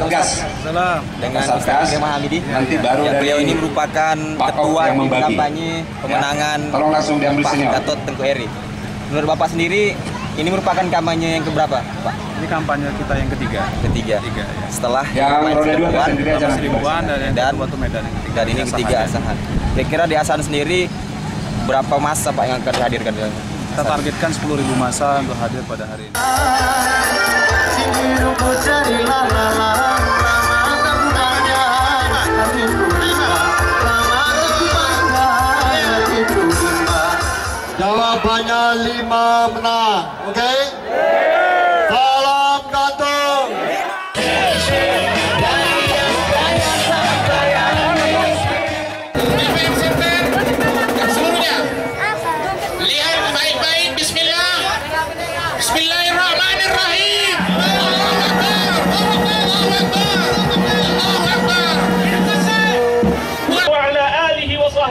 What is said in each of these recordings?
Waalaikumsalam. dengan Satgas. Hamidi. Nanti baru Ya, dari beliau ini merupakan Pak ketua yang tim membagi. kampanye pemenangan Ya, tolong langsung diambil Pak senior. Gatot Tengku Eri. Menurut Bapak sendiri, ini merupakan kampanye yang keberapa, Pak? Ini kampanye kita yang ketiga. Ketiga. Ketiga, ya. Setelah Yang roda dua Seribuan, sendiri aja dan yang Dan- kedua tuh Medan yang ketiga. dan ini ketiga ya. asahan. Kira-kira di asahan sendiri berapa masa Pak yang akan dihadirkan? di Kita targetkan 10.000 masa untuk hadir pada hari ini. Jawabannya lima menang, oke? Salam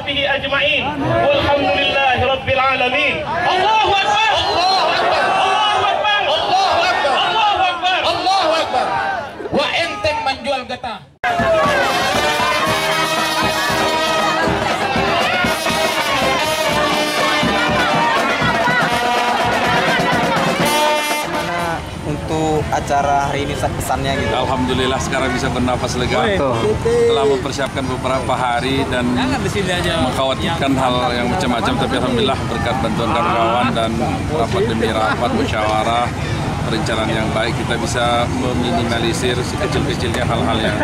وصحبه أجمعين. Untuk acara hari ini pesannya gitu? Alhamdulillah sekarang bisa bernafas lega. Telah mempersiapkan beberapa hari dan mengkhawatirkan hal yang macam-macam tapi Alhamdulillah berkat bantuan kawan-kawan dan rapat demi rapat musyawarah perencanaan yang baik kita bisa meminimalisir sekecil-kecilnya hal-hal yang